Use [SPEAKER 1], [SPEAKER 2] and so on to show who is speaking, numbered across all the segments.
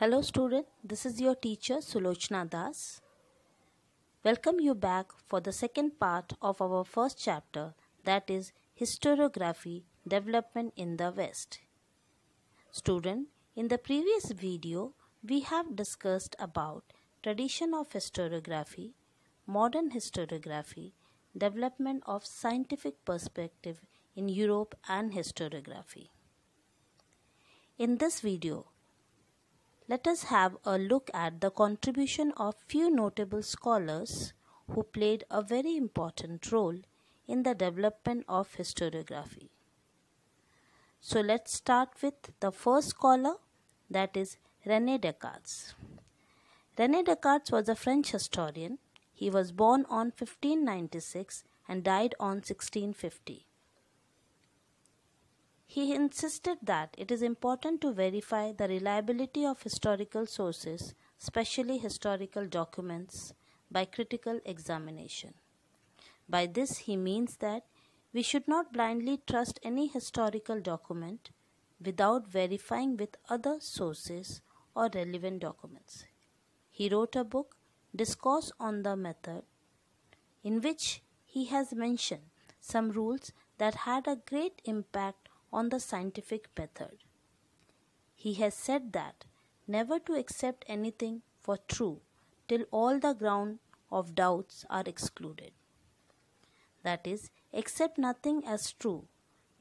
[SPEAKER 1] Hello student, this is your teacher Sulochana Das. Welcome you back for the second part of our first chapter that is Historiography Development in the West. Student, in the previous video we have discussed about tradition of historiography, modern historiography, development of scientific perspective in Europe and historiography. In this video, let us have a look at the contribution of few notable scholars who played a very important role in the development of historiography. So let's start with the first scholar that is René Descartes. René Descartes was a French historian. He was born on 1596 and died on 1650. He insisted that it is important to verify the reliability of historical sources, especially historical documents, by critical examination. By this, he means that we should not blindly trust any historical document without verifying with other sources or relevant documents. He wrote a book, Discourse on the Method, in which he has mentioned some rules that had a great impact on the scientific method. He has said that never to accept anything for true till all the ground of doubts are excluded. That is, accept nothing as true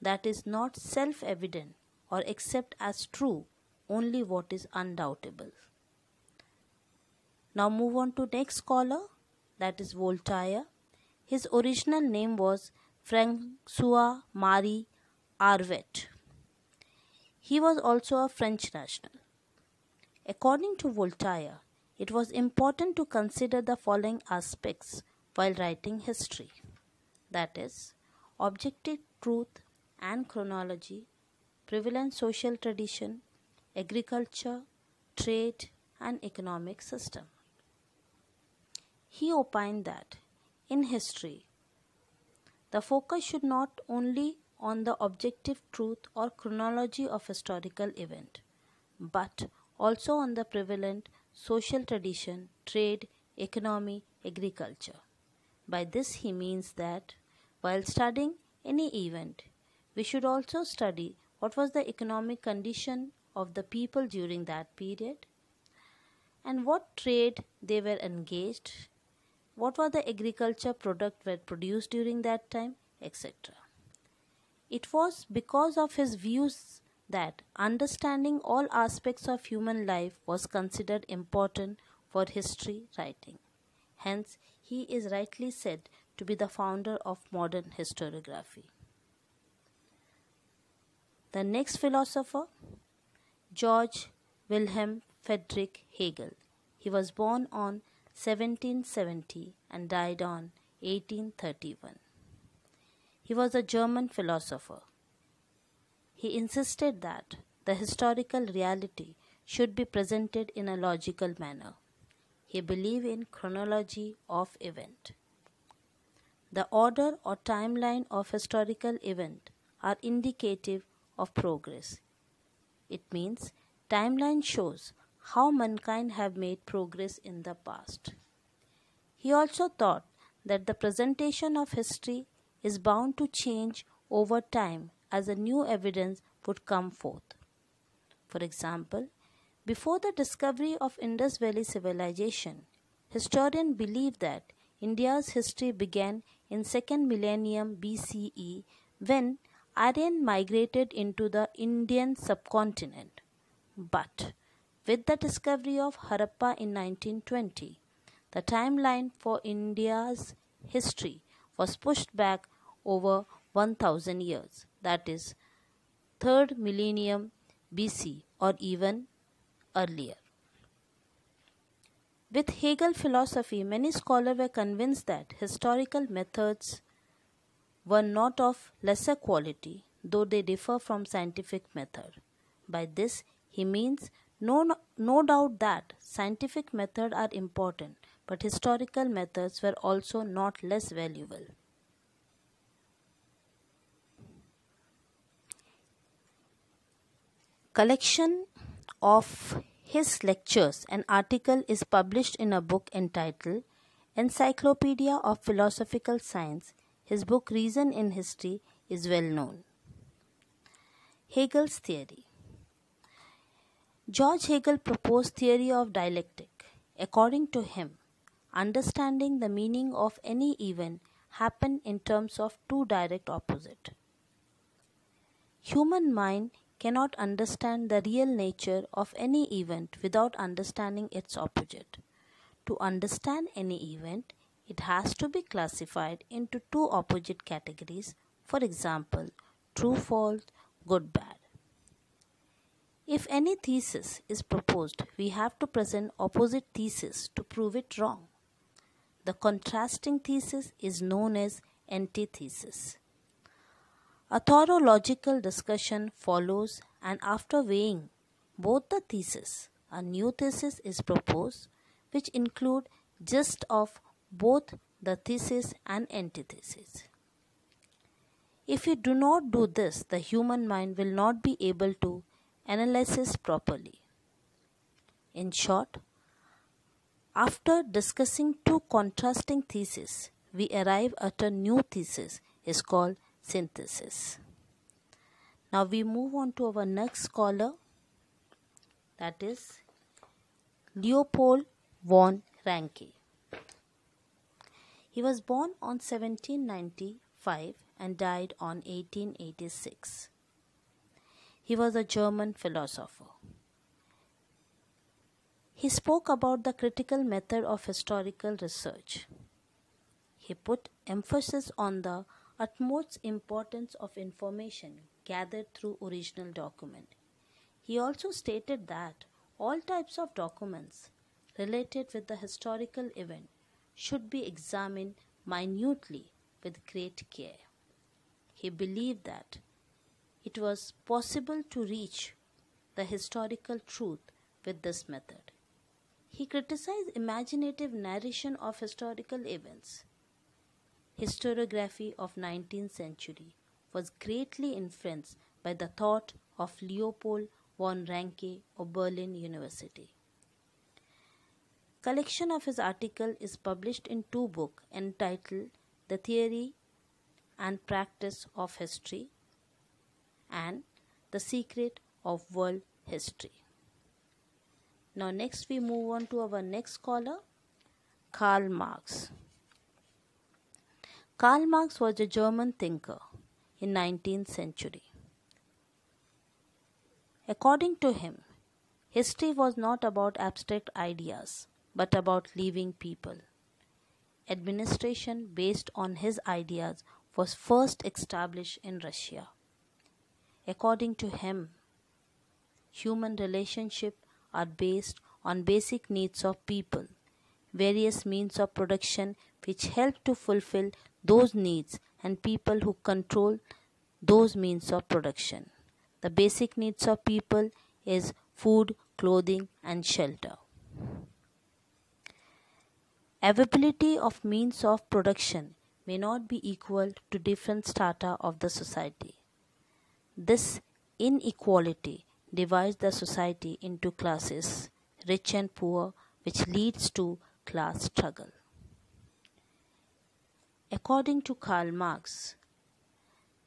[SPEAKER 1] that is not self evident, or accept as true only what is undoubtable. Now move on to next scholar that is Voltaire. His original name was Francois Marie Arouet. He was also a French national. According to Voltaire, it was important to consider the following aspects while writing history that is, objective truth and chronology, prevalent social tradition, agriculture, trade, and economic system. He opined that in history, the focus should not only on the objective truth or chronology of historical event, but also on the prevalent social tradition, trade, economy, agriculture. By this he means that while studying any event, we should also study what was the economic condition of the people during that period and what trade they were engaged, what were the agriculture product were produced during that time, etc. It was because of his views that understanding all aspects of human life was considered important for history writing. Hence, he is rightly said to be the founder of modern historiography. The next philosopher, George Wilhelm Friedrich Hegel. He was born on 1770 and died on 1831. He was a German philosopher. He insisted that the historical reality should be presented in a logical manner. He believed in chronology of event. The order or timeline of historical event are indicative of progress. It means timeline shows how mankind have made progress in the past. He also thought that the presentation of history is bound to change over time as a new evidence would come forth. For example, before the discovery of Indus Valley civilization, historians believe that India's history began in 2nd millennium BCE when Aryan migrated into the Indian subcontinent. But with the discovery of Harappa in 1920, the timeline for India's history was pushed back over 1000 years, that is, 3rd millennium BC or even earlier. With Hegel philosophy, many scholars were convinced that historical methods were not of lesser quality, though they differ from scientific method. By this, he means no, no doubt that scientific methods are important, but historical methods were also not less valuable. Collection of his lectures an article is published in a book entitled Encyclopedia of Philosophical Science. His book Reason in History is well known. Hegel's theory. George Hegel proposed theory of dialectic. According to him, understanding the meaning of any event happen in terms of two direct opposite. Human mind cannot understand the real nature of any event without understanding its opposite. To understand any event, it has to be classified into two opposite categories, for example, true false, good bad. If any thesis is proposed, we have to present opposite thesis to prove it wrong. The contrasting thesis is known as antithesis. A thorough logical discussion follows, and after weighing both the theses, a new thesis is proposed, which include gist of both the thesis and antithesis. If we do not do this, the human mind will not be able to analyze properly. In short, after discussing two contrasting theses, we arrive at a new thesis is called synthesis. Now we move on to our next scholar that is Leopold von Ranke. He was born on 1795 and died on 1886. He was a German philosopher. He spoke about the critical method of historical research. He put emphasis on the utmost importance of information gathered through original document. He also stated that all types of documents related with the historical event should be examined minutely with great care. He believed that it was possible to reach the historical truth with this method. He criticized imaginative narration of historical events historiography of 19th century was greatly influenced by the thought of Leopold von Ranke of Berlin University. Collection of his article is published in two books entitled The Theory and Practice of History and The Secret of World History. Now next we move on to our next scholar Karl Marx. Karl Marx was a German thinker in 19th century. According to him, history was not about abstract ideas but about living people. Administration based on his ideas was first established in Russia. According to him, human relationships are based on basic needs of people, various means of production which help to fulfill those needs and people who control those means of production. The basic needs of people is food, clothing and shelter. Availability of means of production may not be equal to different strata of the society. This inequality divides the society into classes, rich and poor, which leads to class struggle. According to Karl Marx,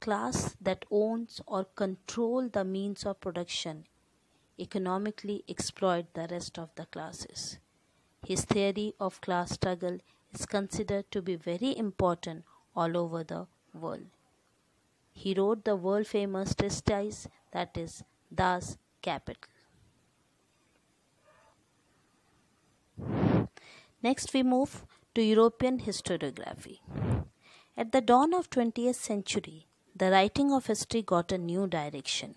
[SPEAKER 1] class that owns or control the means of production economically exploit the rest of the classes. His theory of class struggle is considered to be very important all over the world. He wrote the world famous treatise that is Das Kapital. Next we move to European historiography. At the dawn of 20th century, the writing of history got a new direction.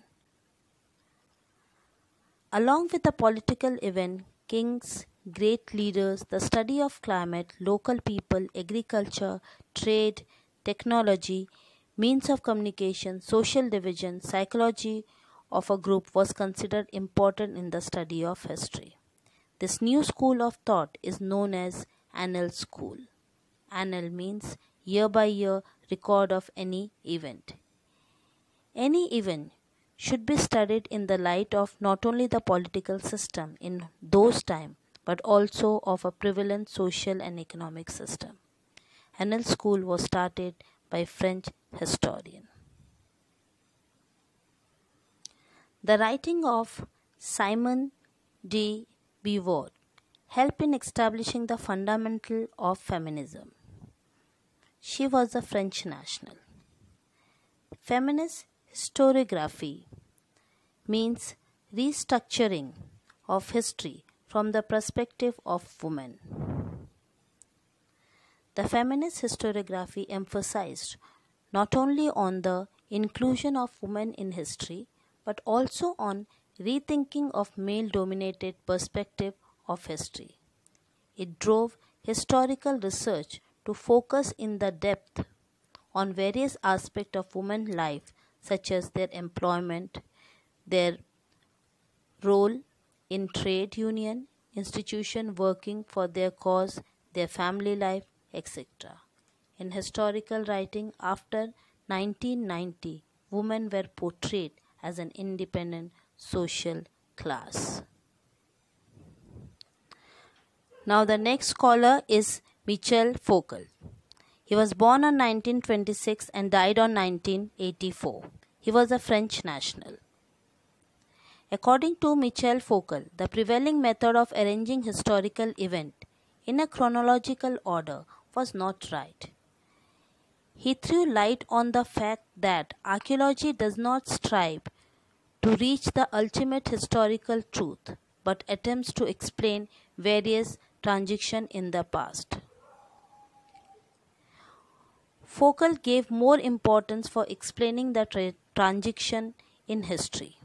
[SPEAKER 1] Along with the political event, kings, great leaders, the study of climate, local people, agriculture, trade, technology, means of communication, social division, psychology of a group was considered important in the study of history. This new school of thought is known as Annal School. Annal means year by year record of any event. Any event should be studied in the light of not only the political system in those times but also of a prevalent social and economic system. Annal School was started by French historian. The writing of Simone de Beauvoir helped in establishing the fundamental of feminism. She was a French national. Feminist historiography means restructuring of history from the perspective of women. The feminist historiography emphasized not only on the inclusion of women in history but also on rethinking of male dominated perspective of history. It drove historical research to focus in the depth on various aspects of women's life such as their employment, their role in trade union, institution working for their cause, their family life, etc. In historical writing after 1990, women were portrayed as an independent social class. Now, the next scholar is Michel Foucault. He was born on 1926 and died on 1984. He was a French national. According to Michel Foucault, the prevailing method of arranging historical event in a chronological order was not right. He threw light on the fact that archaeology does not strive to reach the ultimate historical truth but attempts to explain various transactions in the past. Foucault gave more importance for explaining the tra- transition in history.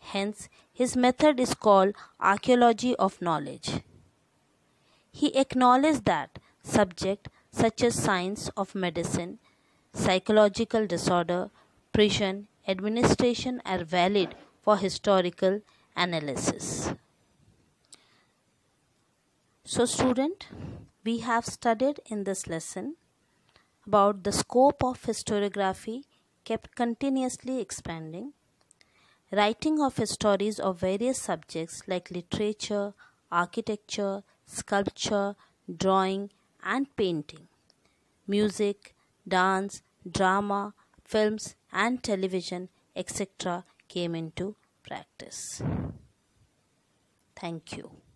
[SPEAKER 1] Hence, his method is called archaeology of knowledge. He acknowledged that subjects such as science of medicine, psychological disorder, prison, administration are valid for historical analysis. So student, we have studied in this lesson about the scope of historiography kept continuously expanding, writing of histories of various subjects like literature, architecture, sculpture, drawing, and painting, music, dance, drama, films, and television, etc., came into practice. Thank you.